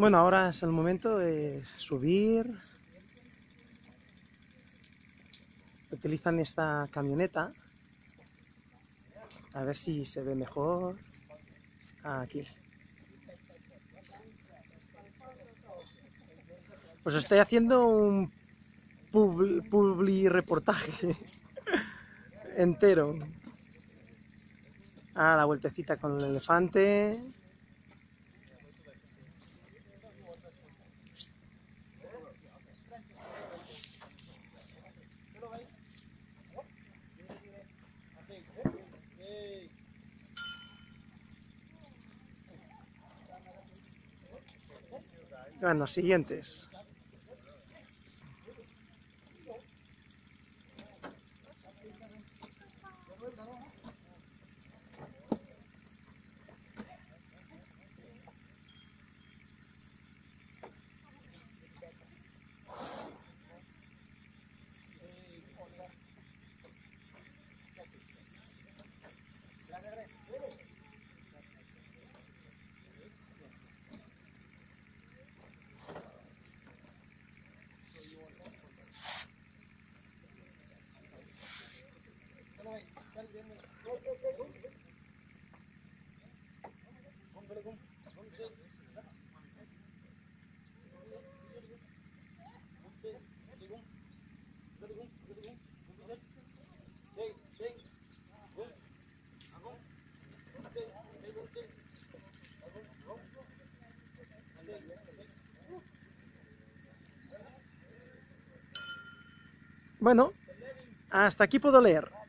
Bueno, ahora es el momento de subir. Utilizan esta camioneta. A ver si se ve mejor. Aquí. Pues estoy haciendo un publi, reportaje entero. Ah, la vueltecita con el elefante. Bueno, siguientes. Bueno, hasta aquí puedo leer.